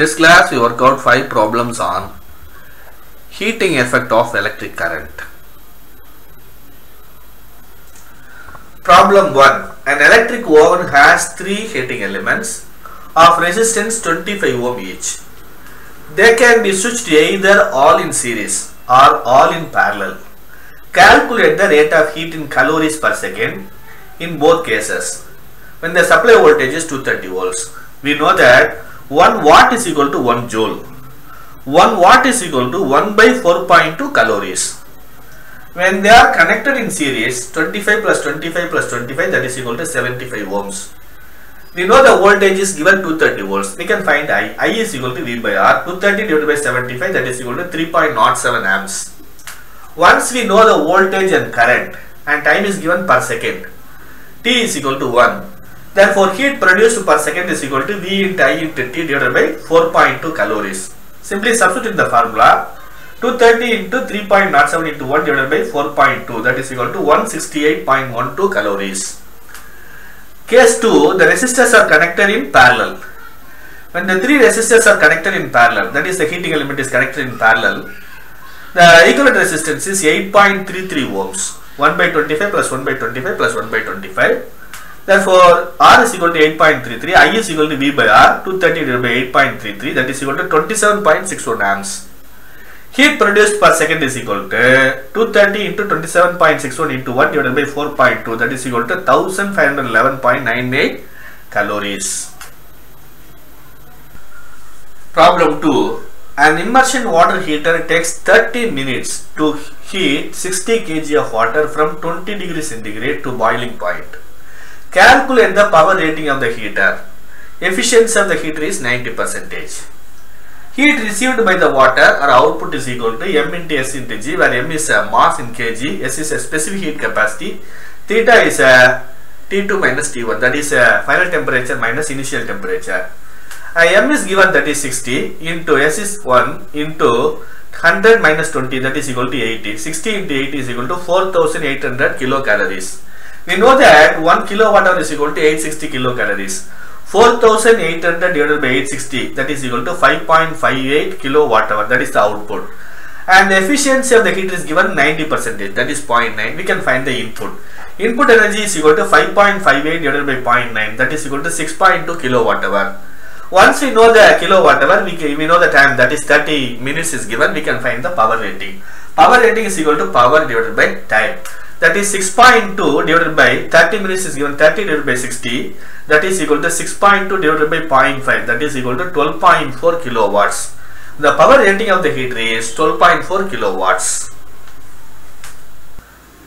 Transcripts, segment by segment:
This class we work out 5 problems on heating effect of electric current. Problem 1. An electric oven has 3 heating elements of resistance 25 ohm each. They can be switched either all in series or all in parallel. Calculate the rate of heat in calories per second in both cases. When the supply voltage is 230 volts, we know that 1 watt is equal to 1 joule. 1 watt is equal to 1 by 4.2 calories. When they are connected in series, 25 plus 25 plus 25 that is equal to 75 ohms. We know the voltage is given 230 volts. We can find I. I is equal to V by R. 230 divided by 75 that is equal to 3.07 amps. Once we know the voltage and current and time is given per second, T is equal to 1. Therefore, heat produced per second is equal to V into I into T divided by 4.2 calories. Simply substitute the formula 230 into 3.07 into 1 divided by 4.2 that is equal to 168.12 calories. Case 2, the resistors are connected in parallel. When the three resistors are connected in parallel, that is the heating element is connected in parallel, the equivalent resistance is 8.33 ohms. 1 by 25 plus 1 by 25 plus 1 by 25. Therefore, R is equal to 8.33, I is equal to V by R, 230 divided by 8.33, that is equal to 27.61 amps. Heat produced per second is equal to 230 into 27.61 into 1 divided by 4.2, that is equal to 1511.98 calories. Problem 2. An immersion water heater takes 30 minutes to heat 60 kg of water from 20 degrees centigrade to boiling point. Calculate the power rating of the heater. Efficiency of the heater is 90 percentage. Heat received by the water or output is equal to m into s into g where m is a mass in kg, s is a specific heat capacity, theta is a T2 minus T1 that is a final temperature minus initial temperature. Uh, m is given that is 60 into s is 1 into 100 minus 20 that is equal to 80. 60 into 80 is equal to 4800 kilocalories. We know that 1 kilowatt hour is equal to 860 kilocalories. 4800 divided by 860 that is equal to 5.58 kilowatt hour. That is the output. And the efficiency of the heater is given 90 percentage that is 0.9 we can find the input. Input energy is equal to 5.58 divided by 0.9 that is equal to 6.2 kilowatt hour. Once we know the kilowatt hour we, we know the time. That is 30 minutes is given. We can find the power rating. Power rating is equal to power divided by time that is 6.2 divided by 30 minutes is given 30 divided by 60 that is equal to 6.2 divided by 0.5 that is equal to 12.4 kilowatts. The power rating of the heater is 12.4 kilowatts.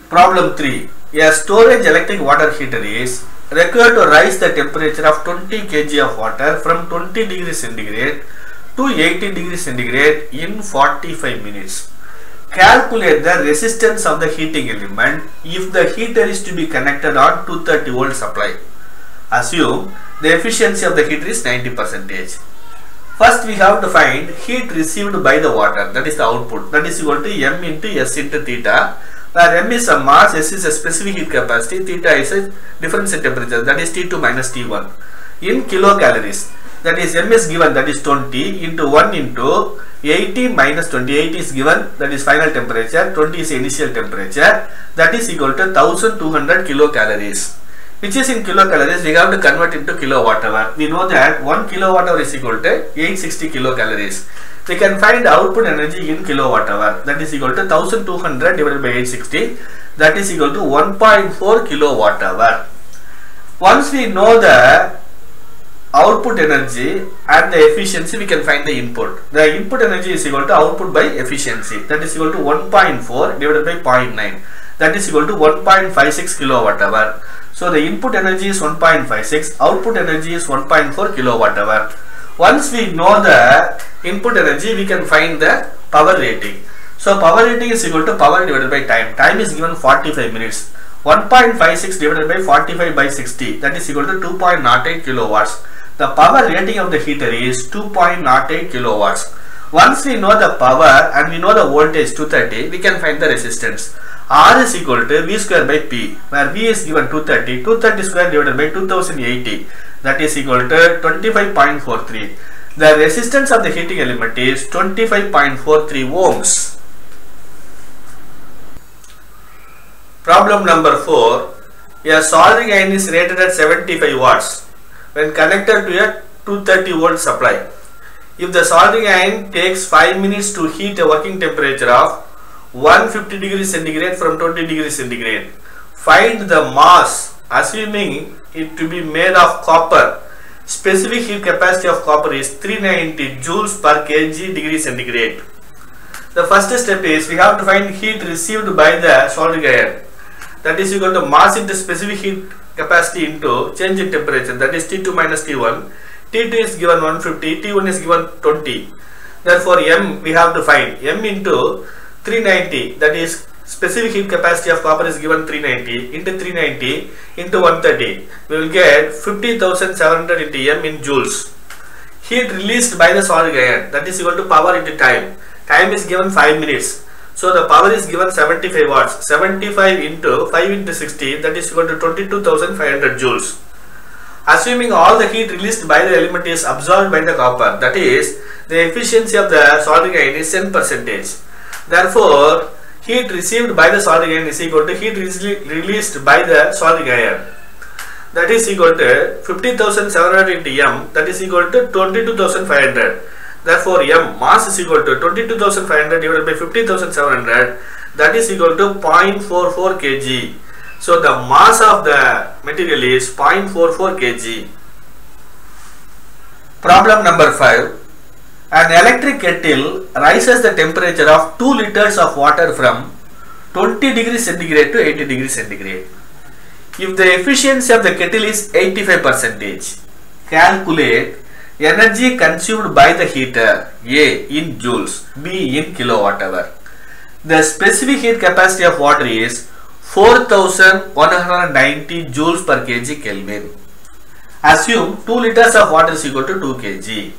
Problem 3 a storage electric water heater is required to rise the temperature of 20 kg of water from 20 degrees centigrade to 80 degrees centigrade in 45 minutes calculate the resistance of the heating element if the heater is to be connected on 230 volt supply. Assume the efficiency of the heater is 90 percentage. First we have to find heat received by the water that is the output that is equal to m into s into theta where m is a mass, s is a specific heat capacity, theta is a difference in temperature that is T2 minus T1 in kilocalories that is m is given that is 20 into 1 into 80 minus 28 is given that is final temperature 20 is initial temperature that is equal to 1200 kilocalories. Which is in kilocalories we have to convert into kilowatt hour we know that 1 kilowatt hour is equal to 860 kilocalories. We can find output energy in kilowatt hour that is equal to 1200 divided by 860 that is equal to 1.4 kilowatt hour once we know the output energy and the efficiency we can find the input. The input energy is equal to output by efficiency. That is equal to 1.4 divided by 0.9 that is equal to 1.56 kilowatt hour. So the input energy is 1.56 output energy is 1.4 kilowatt hour. Once we know the input energy we can find the power rating. So power rating is equal to power divided by time. Time is given 45 minutes. 1.56 divided by 45 by 60 that is equal to 2.08 kilowatts the power rating of the heater is 2.08 kilowatts. Once we know the power and we know the voltage 230, we can find the resistance. R is equal to V square by P, where V is given 230, 230 square divided by 2080, that is equal to 25.43. The resistance of the heating element is 25.43 ohms. Problem number 4. A soldering iron is rated at 75 watts when connected to a 230 volt supply. If the soldering iron takes 5 minutes to heat a working temperature of 150 degree centigrade from 20 degree centigrade, find the mass assuming it to be made of copper. Specific heat capacity of copper is 390 joules per kg degree centigrade. The first step is we have to find heat received by the soldering iron. That is equal to mass into specific heat capacity into change in temperature that is T2 minus T1. T2 is given 150, T1 is given 20. Therefore M we have to find M into 390 that is specific heat capacity of copper is given 390 into 390 into 130 we will get 50,700 into M in joules. Heat released by the soldering iron that is equal to power into time. Time is given 5 minutes. So the power is given 75 watts. 75 into 5 into 60 that is equal to 22,500 joules. Assuming all the heat released by the element is absorbed by the copper that is the efficiency of the soldering iron is 10 percentage. Therefore heat received by the soldering iron is equal to heat released by the soldering iron that is equal to 50,700 into M that is equal to 22,500 therefore M mass is equal to 22,500 divided by 50,700 that is equal to 0.44 kg. So the mass of the material is 0.44 kg. Problem number 5 an electric kettle rises the temperature of 2 liters of water from 20 degrees centigrade to 80 degrees centigrade. If the efficiency of the kettle is 85 percentage, calculate energy consumed by the heater A in joules, B in kilowatt hour. The specific heat capacity of water is 4190 joules per kg Kelvin. Assume 2 liters of water is equal to 2 kg.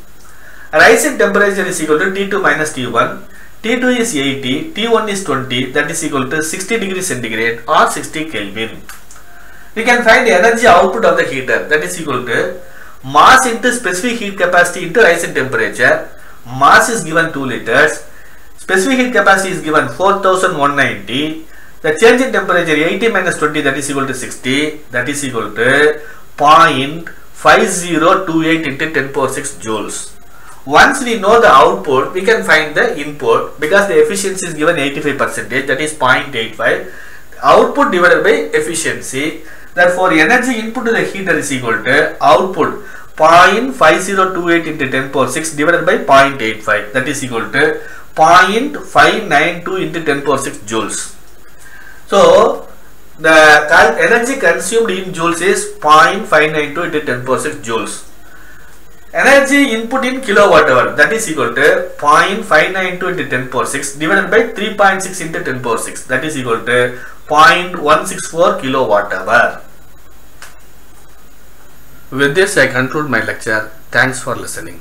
Rising temperature is equal to T2 minus T1. T2 is 80, T1 is 20, that is equal to 60 degree centigrade or 60 Kelvin. We can find the energy output of the heater that is equal to mass into specific heat capacity into rising temperature. Mass is given 2 liters. Specific heat capacity is given 4190. The change in temperature 80 minus 20 that is equal to 60 that is equal to 0.5028 into 10 power 6 joules. Once we know the output, we can find the input because the efficiency is given 85 percentage that is 0.85 output divided by efficiency. Therefore, energy input to the heater is equal to output 0.5028 into 10 power 6 divided by 0.85 that is equal to 0.592 into 10 power 6 joules. So, the energy consumed in joules is 0.592 into 10 power 6 joules. Energy input in kilowatt hour that is equal to 0.592 into 10 power 6 divided by 3.6 into 10 power 6 that is equal to 0.164 kilowatt hour. With this I conclude my lecture. Thanks for listening.